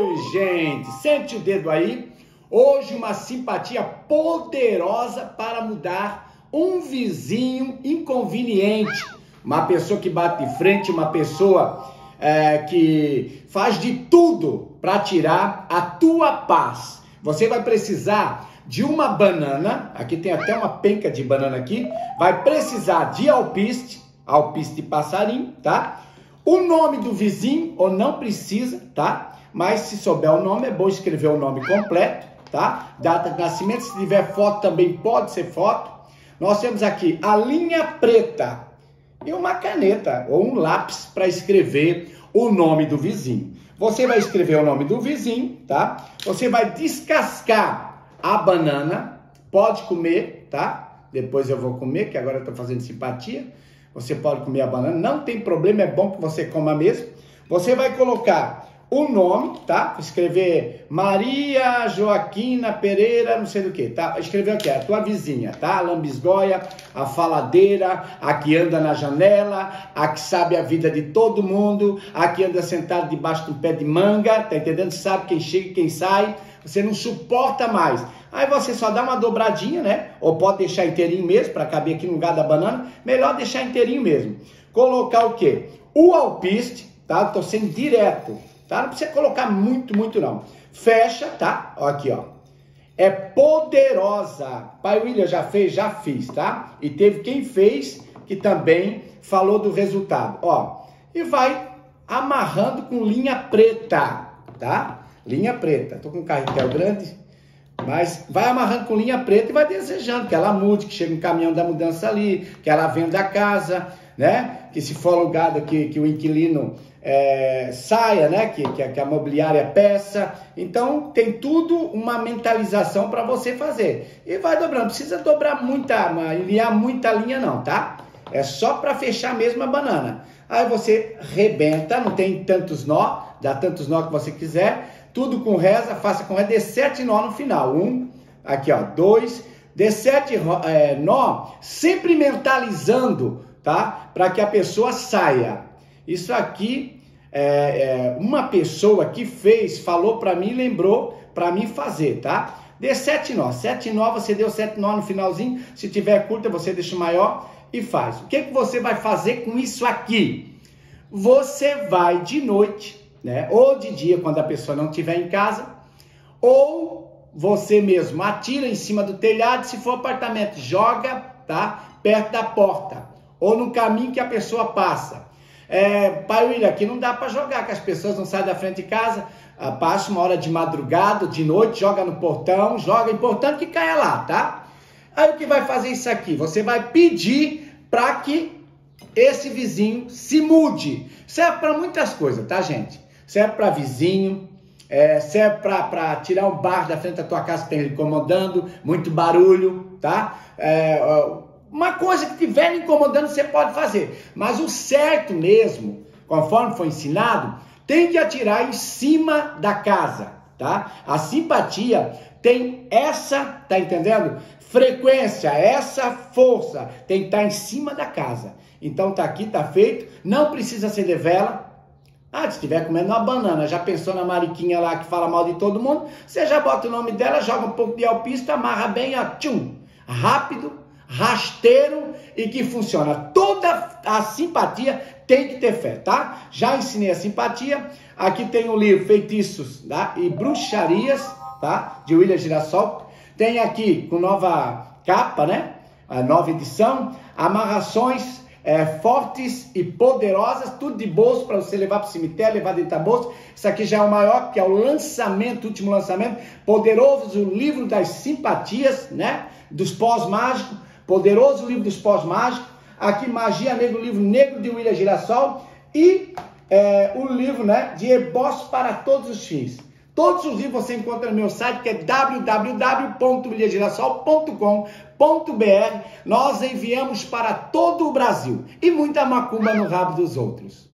Oi, gente, sente o dedo aí. Hoje uma simpatia poderosa para mudar um vizinho inconveniente, uma pessoa que bate de frente, uma pessoa é, que faz de tudo para tirar a tua paz. Você vai precisar de uma banana, aqui tem até uma penca de banana aqui, vai precisar de alpiste, alpiste passarinho, tá? O nome do vizinho, ou não precisa, tá? Mas se souber o nome, é bom escrever o nome completo, tá? Data de nascimento, se tiver foto também pode ser foto. Nós temos aqui a linha preta e uma caneta ou um lápis para escrever o nome do vizinho. Você vai escrever o nome do vizinho, tá? Você vai descascar a banana, pode comer, tá? Depois eu vou comer, que agora eu tô fazendo simpatia. Você pode comer a banana, não tem problema, é bom que você coma mesmo. Você vai colocar o nome, tá? Escrever Maria Joaquina Pereira, não sei do que, tá? Escrever o que? A tua vizinha, tá? A lambisgoia, a faladeira, a que anda na janela, a que sabe a vida de todo mundo, a que anda sentada debaixo de um pé de manga, tá entendendo? Sabe quem chega e quem sai, você não suporta mais. Aí você só dá uma dobradinha, né? Ou pode deixar inteirinho mesmo, para caber aqui no lugar da banana. Melhor deixar inteirinho mesmo. Colocar o quê? O alpiste, tá? Tô sendo direto, tá? Não precisa colocar muito, muito não. Fecha, tá? Ó, aqui, ó. É poderosa. Pai William já fez? Já fiz, tá? E teve quem fez que também falou do resultado. Ó, e vai amarrando com linha preta, tá? Linha preta. Tô com um carretel grande, mas vai amarrando com linha preta e vai desejando que ela mude, que chegue um caminhão da mudança ali, que ela venda a casa, né? Que se for alugada, que, que o inquilino é, saia, né? Que, que, a, que a mobiliária peça. Então tem tudo uma mentalização para você fazer. E vai dobrando. Não precisa dobrar muita, liar muita linha não, tá? É só para fechar mesmo a banana. Aí você rebenta, não tem tantos nó, dá tantos nó que você quiser tudo com reza, faça com reza, dê sete nó no final. Um, aqui ó, dois, dê sete é, nó, sempre mentalizando, tá? Para que a pessoa saia. Isso aqui, é, é, uma pessoa que fez, falou para mim, lembrou para mim fazer, tá? Dê sete nó, sete nó, você deu sete nó no finalzinho, se tiver curta você deixa maior e faz. O que, que você vai fazer com isso aqui? Você vai de noite né? Ou de dia, quando a pessoa não estiver em casa, ou você mesmo atira em cima do telhado, se for apartamento, joga, tá? Perto da porta, ou no caminho que a pessoa passa. É, pai William, aqui não dá para jogar, que as pessoas não saem da frente de casa, ah, passa uma hora de madrugada, de noite, joga no portão, joga, importante que caia lá, tá? Aí o que vai fazer isso aqui? Você vai pedir para que esse vizinho se mude. Serve para muitas coisas, tá, gente? serve para vizinho, é, serve para tirar um bar da frente da tua casa que está incomodando, muito barulho, tá? É, uma coisa que estiver incomodando você pode fazer, mas o certo mesmo, conforme foi ensinado, tem que atirar em cima da casa, tá? A simpatia tem essa, tá entendendo? Frequência, essa força tem que estar tá em cima da casa. Então tá aqui, tá feito, não precisa acender vela, ah, se estiver comendo uma banana, já pensou na Mariquinha lá que fala mal de todo mundo? Você já bota o nome dela, joga um pouco de alpista, amarra bem, ó, tchum, rápido, rasteiro e que funciona. Toda a simpatia tem que ter fé, tá? Já ensinei a simpatia. Aqui tem o livro Feitiços tá? e Bruxarias, tá? De William Girassol. Tem aqui com nova capa, né? A nova edição, amarrações é, fortes e poderosas, tudo de bolso para você levar para o cemitério, levar dentro da bolsa. Isso aqui já é o maior, que é o lançamento, último lançamento, poderoso livro das simpatias, né? Dos pós-mágicos, poderoso livro dos pós-mágicos. Aqui Magia Negra, o livro Negro de William Girassol e é, o livro, né? De Ebós para todos os fins. Todos os livros você encontra no meu site que é www.milhagirassol.com.br. Nós enviamos para todo o Brasil e muita macumba no rabo dos outros.